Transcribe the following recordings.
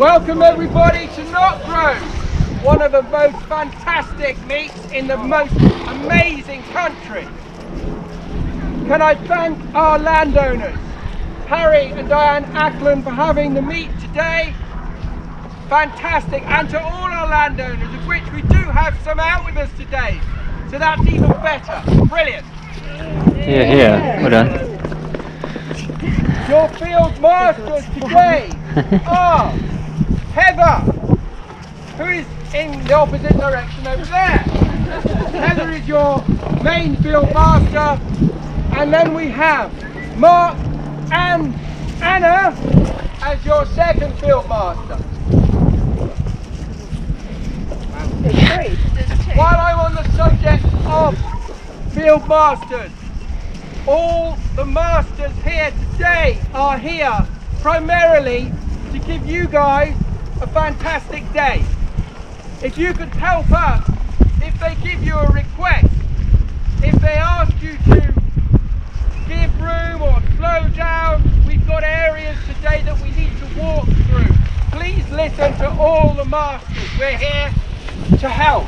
Welcome everybody to Notgrove, one of the most fantastic meets in the most amazing country. Can I thank our landowners, Harry and Diane Ackland for having the meet today. Fantastic, and to all our landowners, of which we do have some out with us today. So that's even better. Brilliant. Here, here. Well done. Your field masters today are Heather, who is in the opposite direction over there. Heather is your main field master, and then we have Mark and Anna as your second field master. While I'm on the subject of field masters, all the masters here today are here primarily to give you guys a fantastic day. If you could help us, if they give you a request, if they ask you to give room or slow down, we've got areas today that we need to walk through. Please listen to all the masters. We're here to help.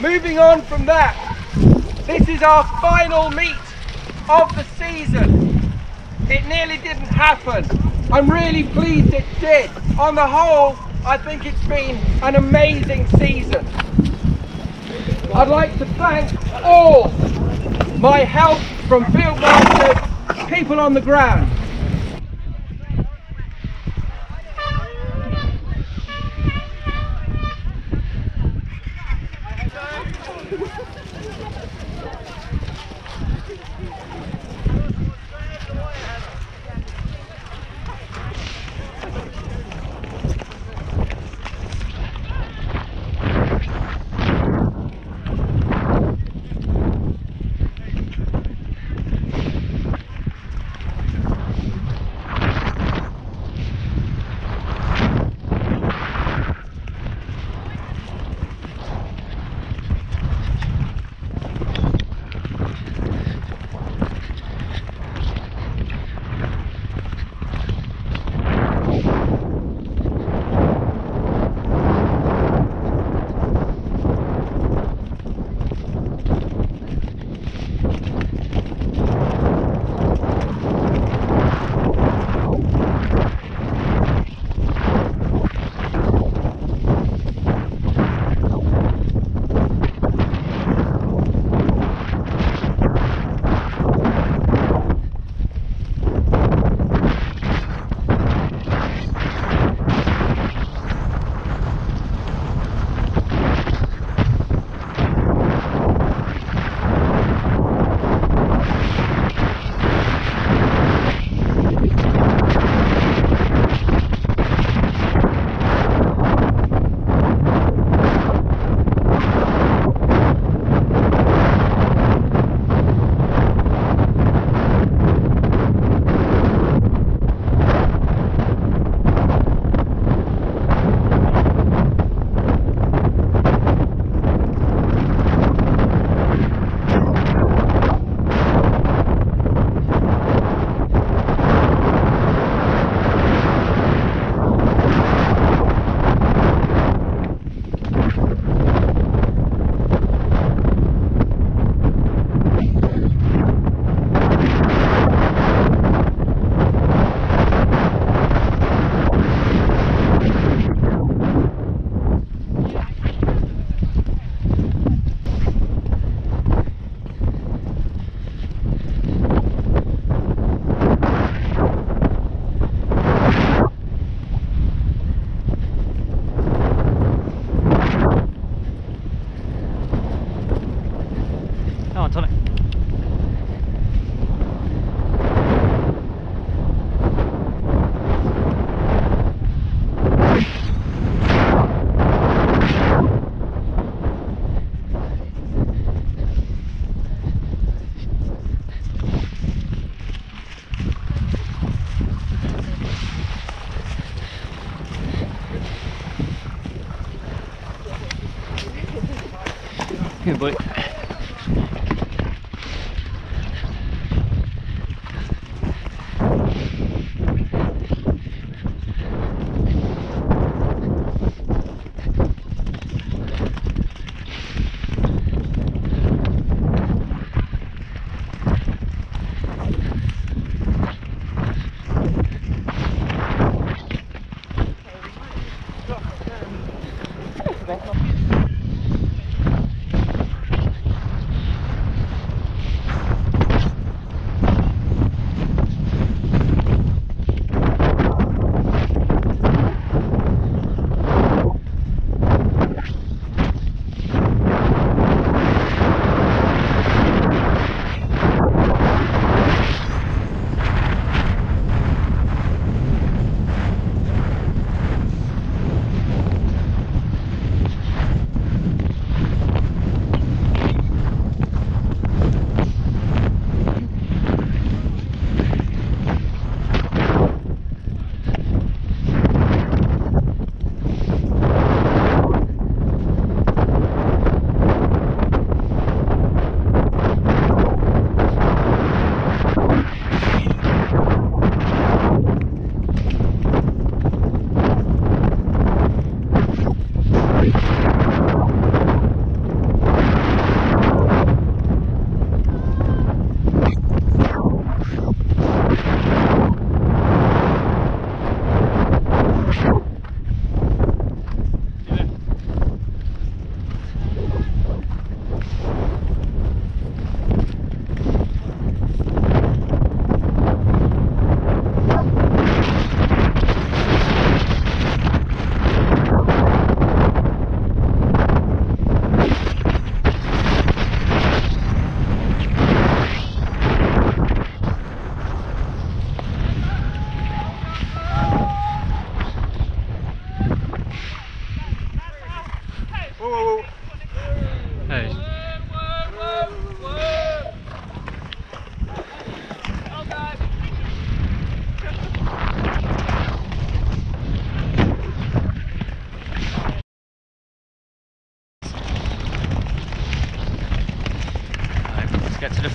Moving on from that, this is our final meet of the season. It nearly didn't happen. I'm really pleased it did. On the whole, I think it's been an amazing season. I'd like to thank all my help from field masters, people on the ground. Come on, Tonic. Good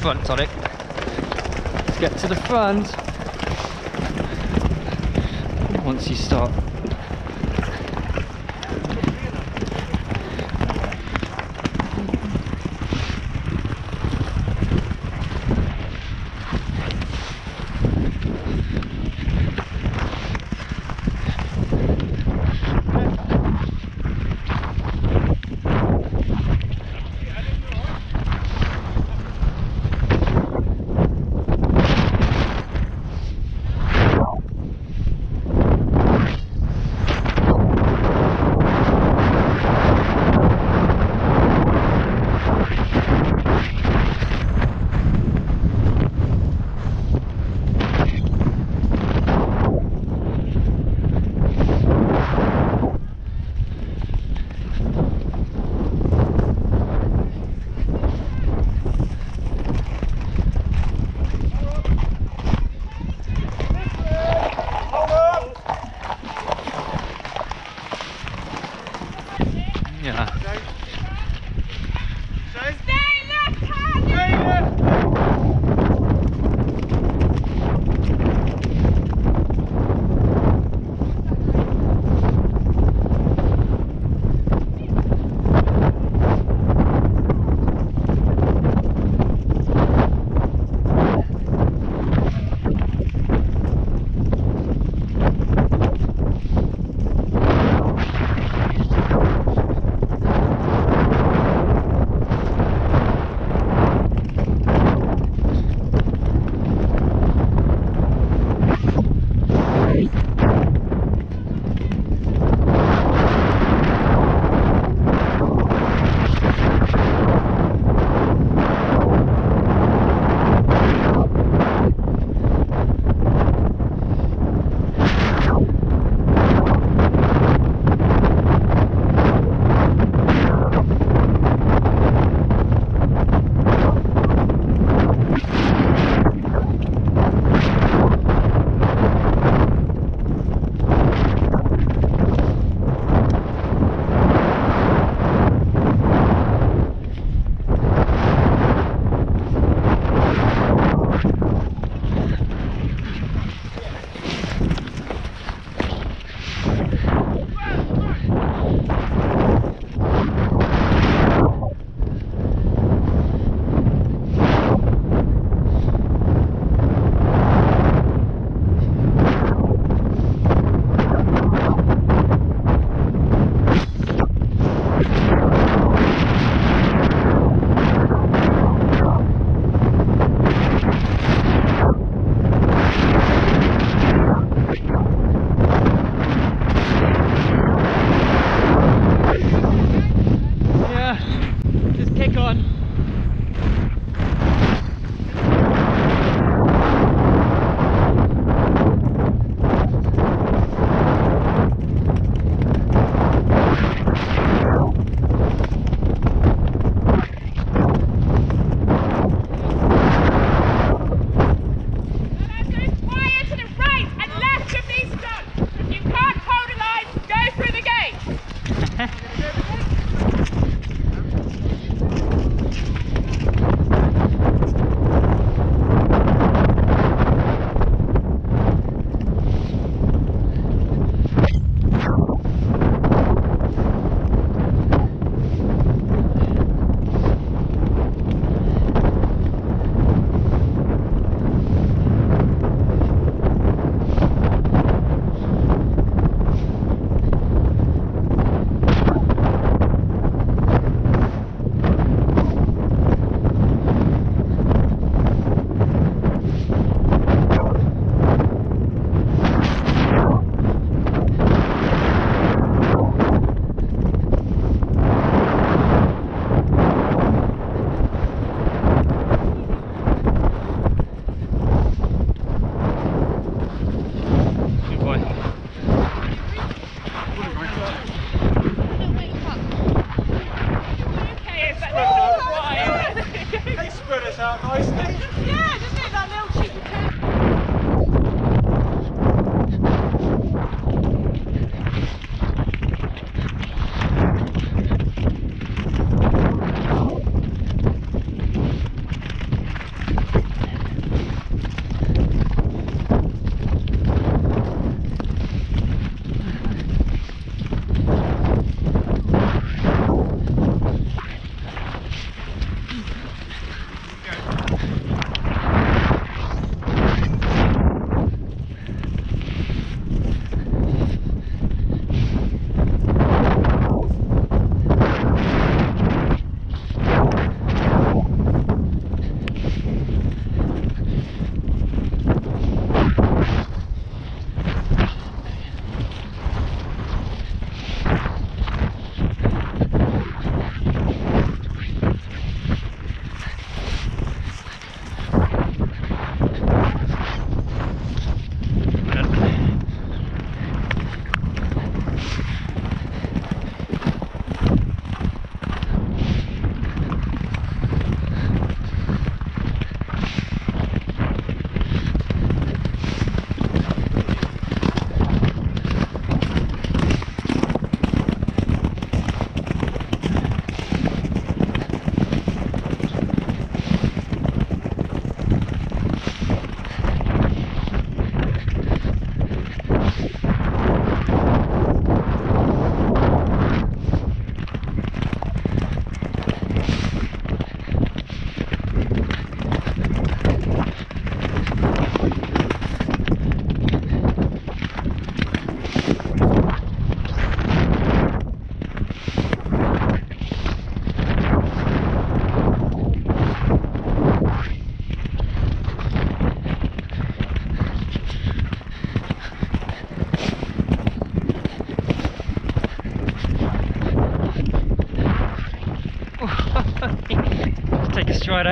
front. Let's get to the front. Once you start.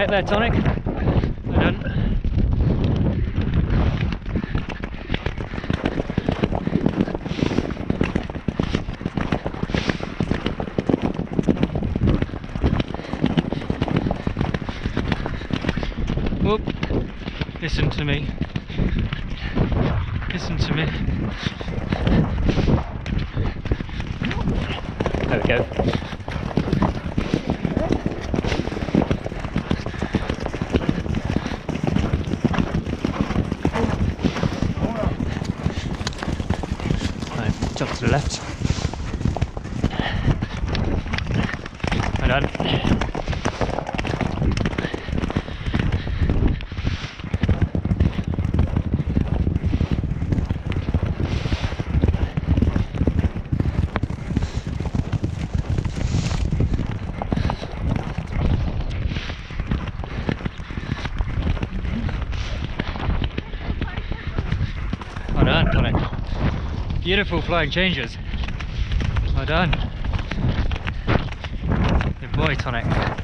There, Tonic. Well done. Whoop. Listen to me. Listen to me. There we go. Right, jump to the left. Well done. Well done, Tonic. Beautiful flying changes. Well done. Good boy, Tonic.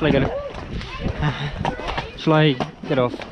Shall I get? Shall I get off?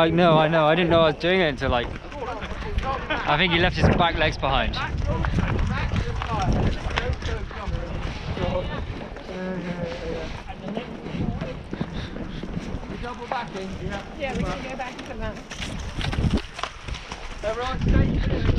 I know, I know. I didn't know I was doing it until like. I think he left his back legs behind. Yeah. Yeah, we can go back to that. Everyone stay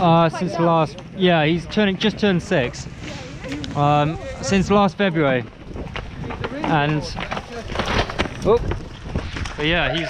Uh, since last, yeah, he's turning just turned six. Um, since last February, and oh, but yeah, he's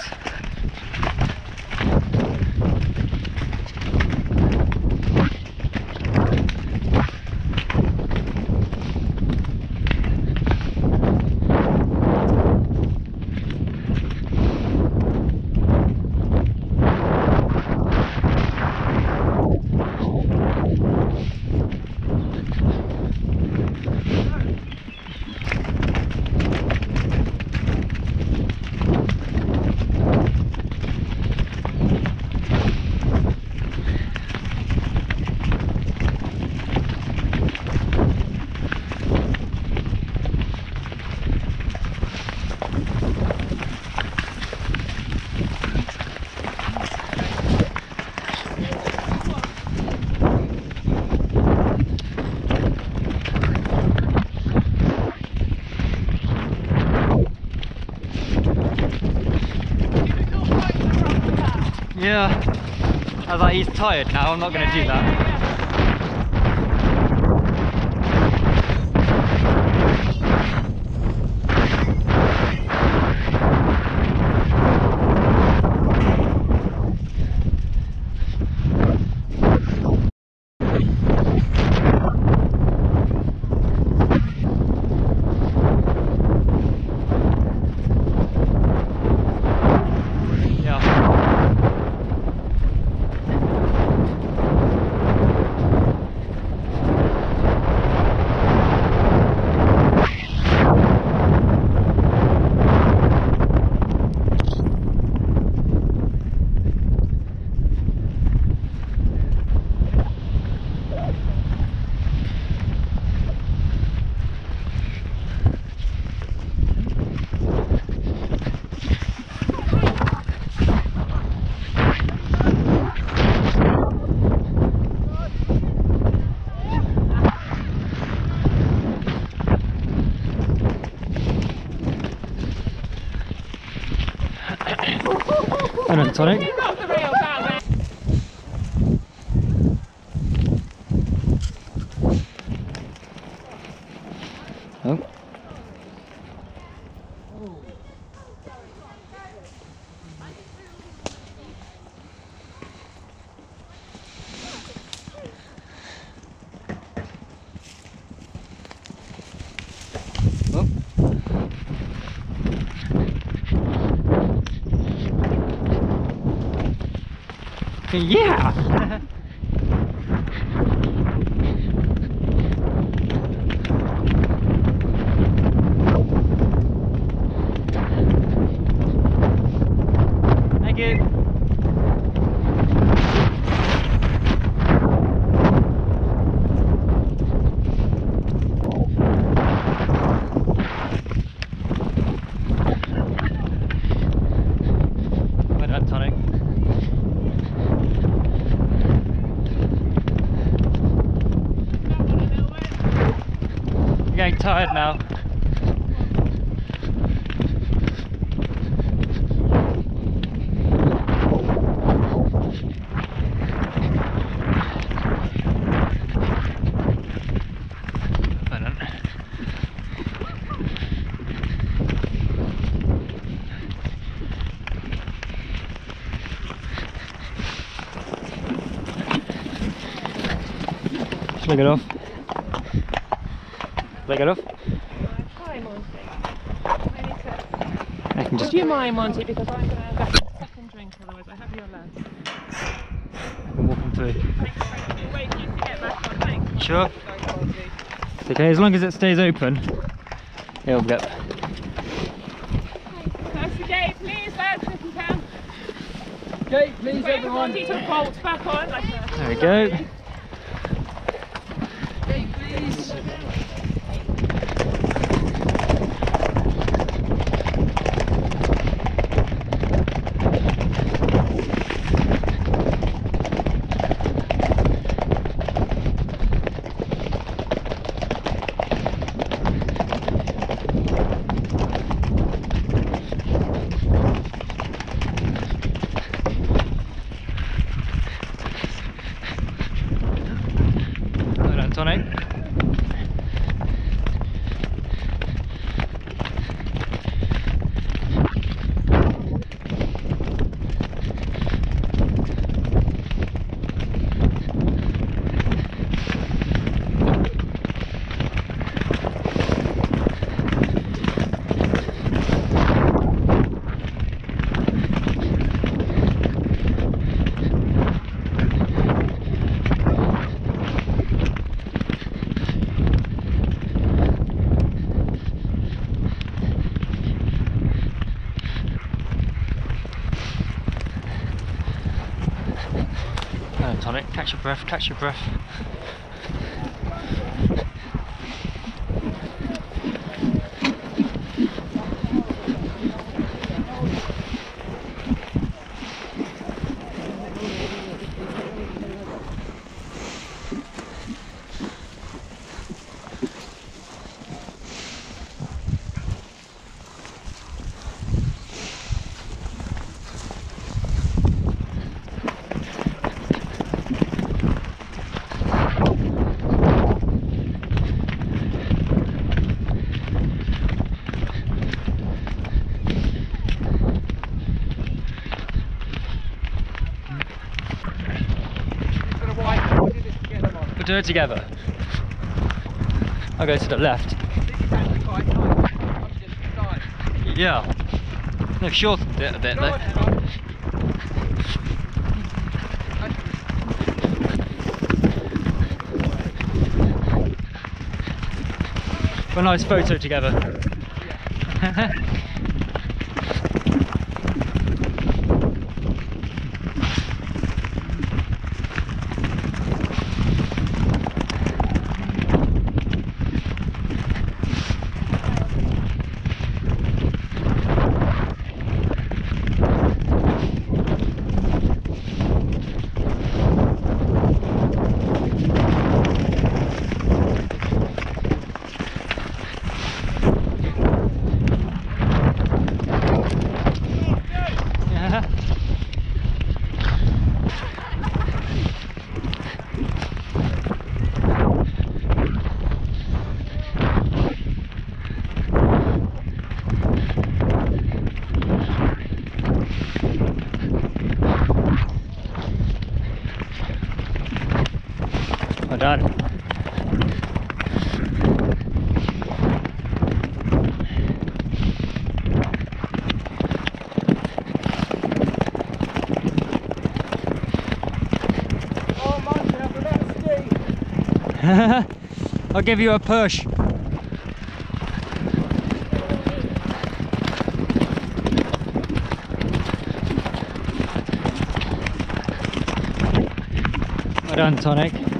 he's tired now. I'm not gonna do that. Yeah. Oh. Oh. Yeah. Thank you. Well done, tonic. You're getting tired now. Well done. Shall I get off? Shall I get off? Hi, Monty. I need to- I can just Would you mind, Monty, because I'm going to have a second drink, otherwise I have your lunch. I can walk them through. Wait you to get back on, thanks. Sure. It's okay, as long as it stays open, it'll get. That's the gate, please, lads, if you can. Okay, please everyone. Monty to bolt back on, like. There we go. Okay, please. Well done, tonic. Breath, catch your breath. To the right, we did it together, Mark. We'll do it together. I'll go to the left. Yeah. On then, Mark. For a nice photo together. Yeah. Well done. Oh, Mark, I'm about to ski. I'll give you a push. Well done, Tonic.